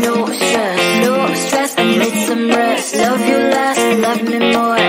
no stress, no stress. I need some rest. Love you less, love me more.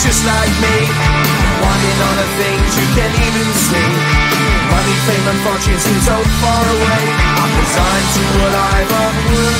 just like me. Wanting all the things you can't even see. Money, fame and fortune seem so far away. I'm designed to a life of ruin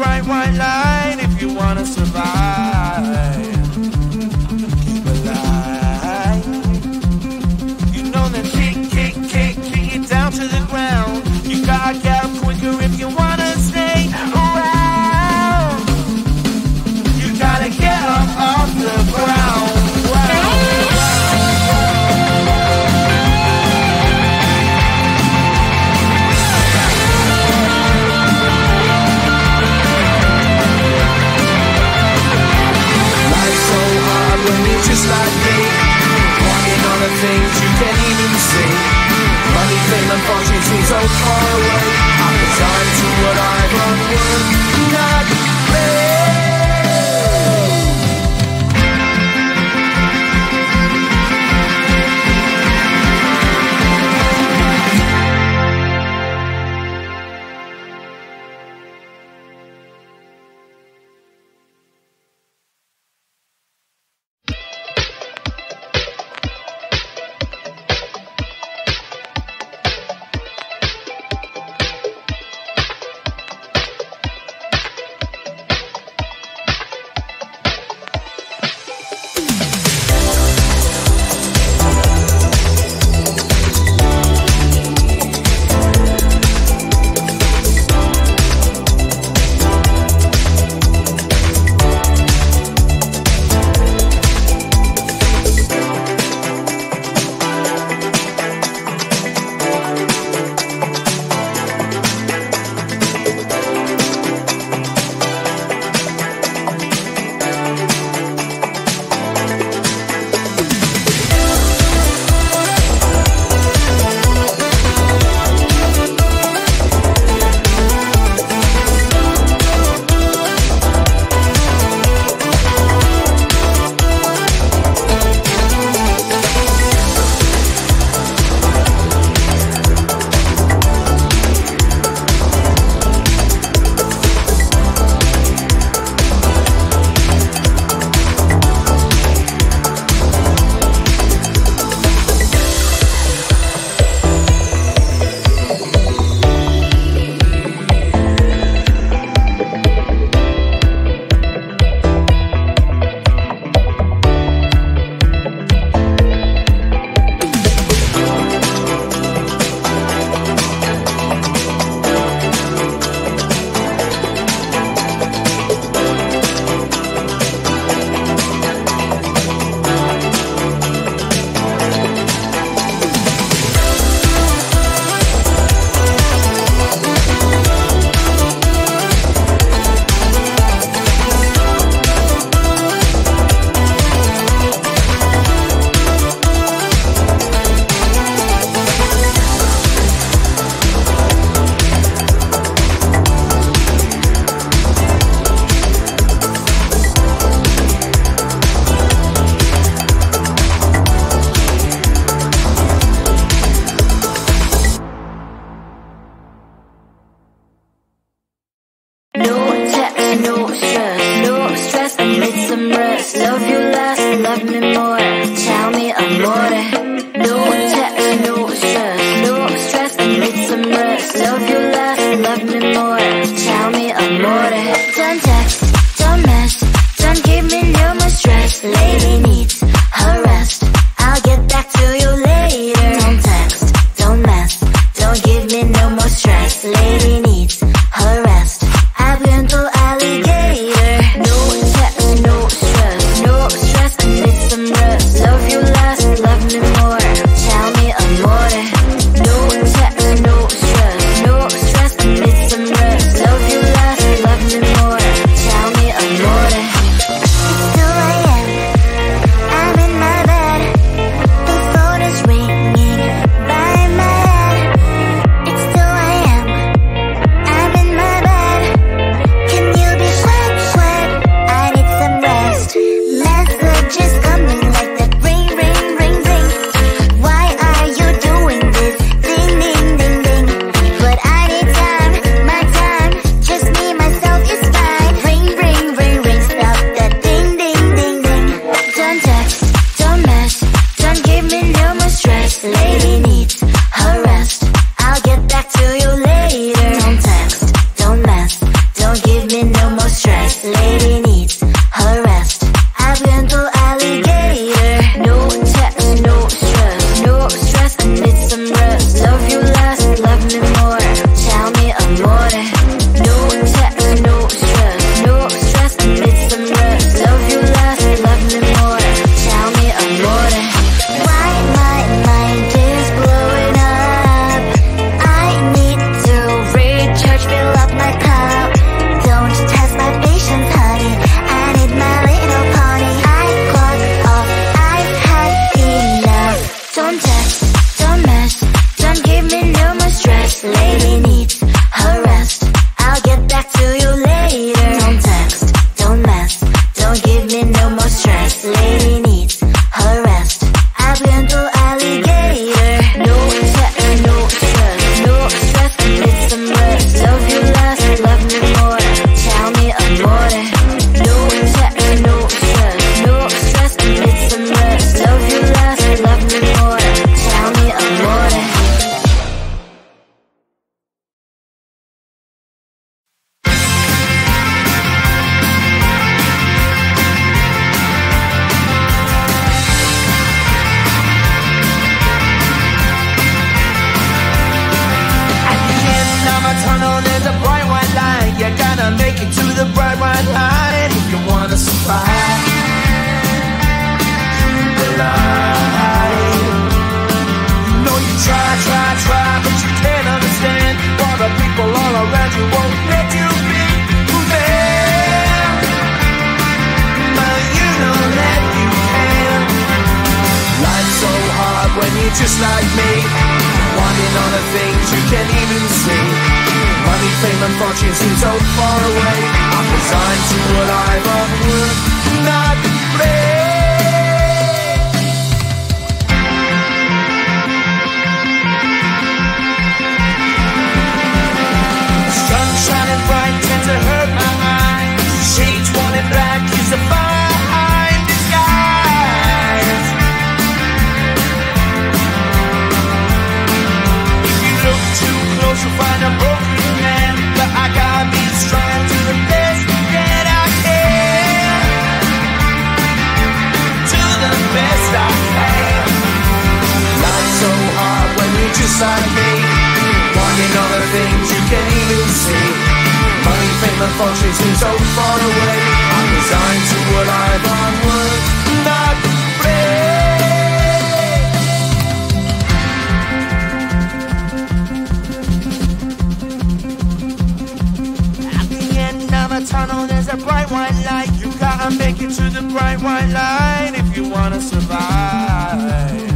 bright white light. Just like me, wanting all the things you can't even see. Money, fame, and fortune seem so far away. I'm resigned to what I've unworked, not play. Fame, and fortune seem so far away. I'm resigned to what I've unworked, not play. At the end of a tunnel, there's a bright white light. You gotta make it to the bright white light if you wanna survive.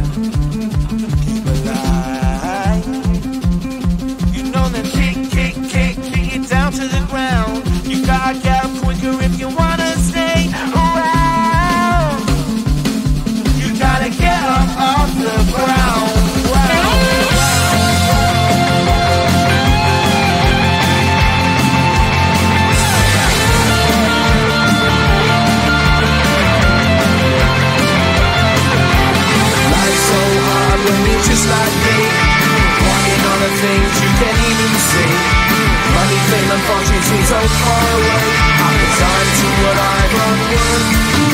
way. Money, fame, and fortune seems so far away. I'm resigned to what I've unlearned.